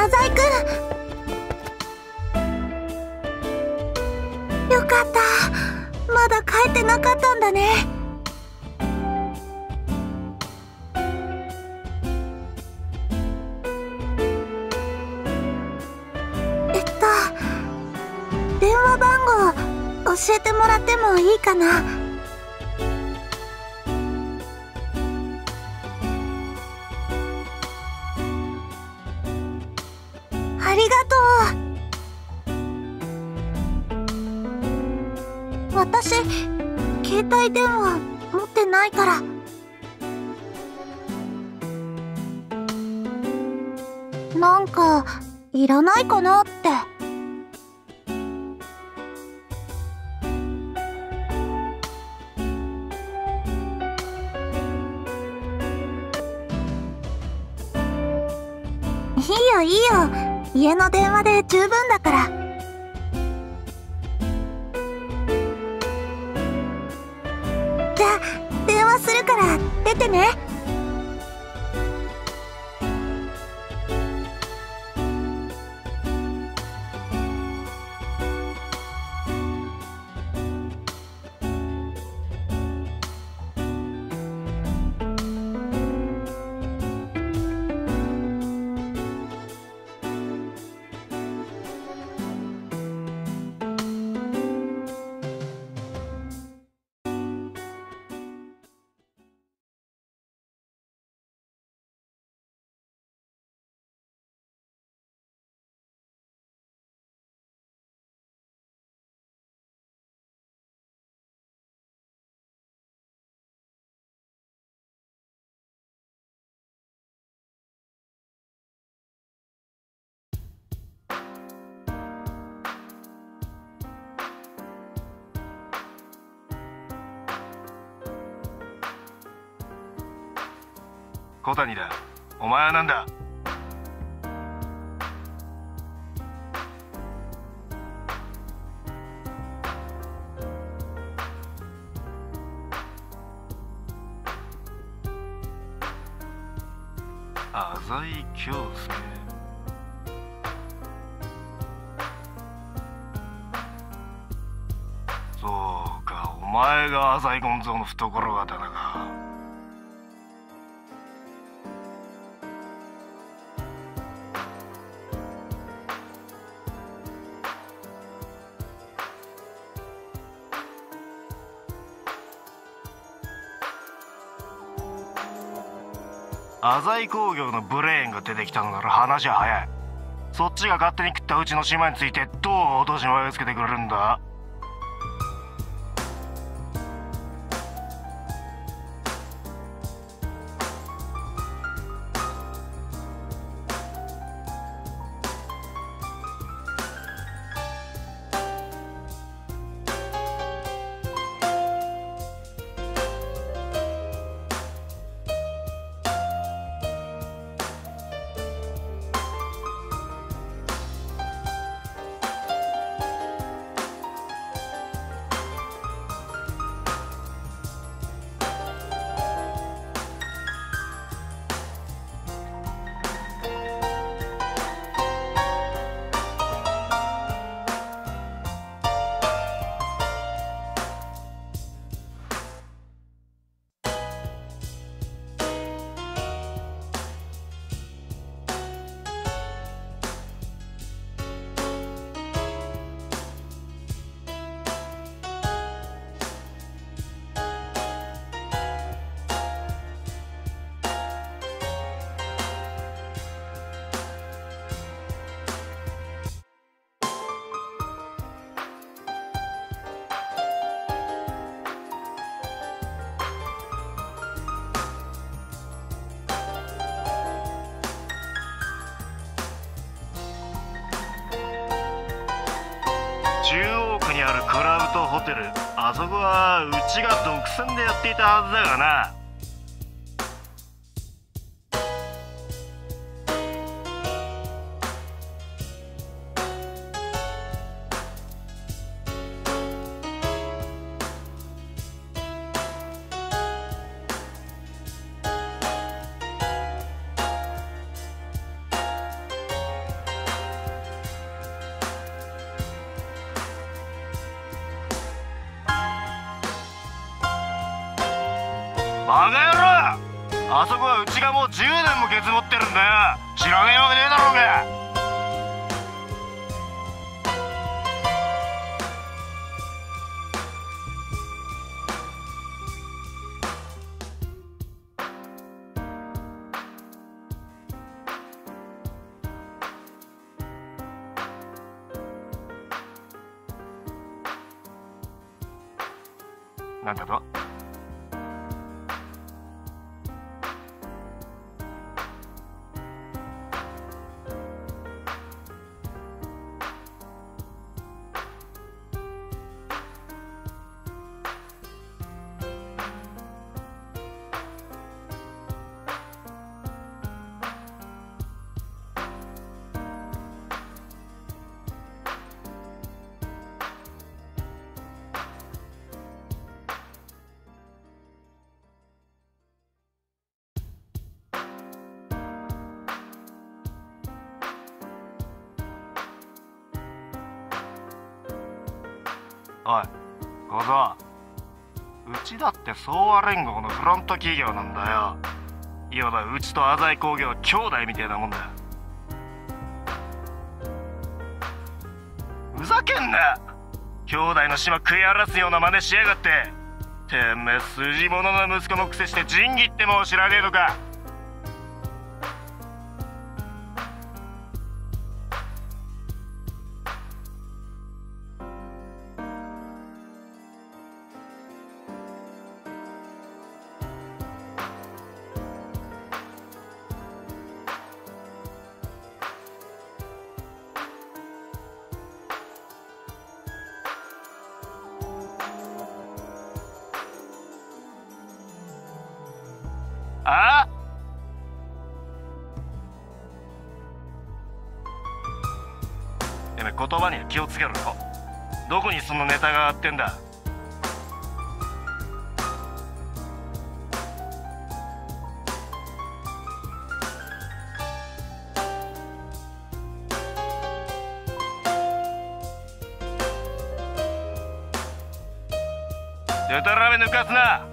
浅井くん。よかった。まだ帰ってなかったんだね。えっと電話番号教えてもらってもいいかな？携帯電話持ってないから。なんかいらないかなって。いいよいいよ。家の電話で十分だから。出てね。小谷だ。お前は何だ？浅井京介そうかお前が浅井権蔵の懐刀か。浅井工業のブレーンが出てきたのなら話は早い。そっちが勝手に食ったうちの島についてどう落とし前をつけてくれるんだ？クラブとホテル。あそこはうちが独占でやっていたはずだがな。バカ野郎あそこはうちがもう10年もケツ持ってるんだよ知らねえわけねえだろうがなんだと？おい小僧。うちだって総和連合のフロント企業なんだよ。いわばうちと浅井工業は兄弟みてえなもんだふざけんな。兄弟の島食い荒らすような真似しやがって。てめえ筋物の息子のくせして仁義ってもう知らねえのか。ああ。てめ言葉には気をつけろよどこにそのネタがあってんだ。でたらめ抜かすな。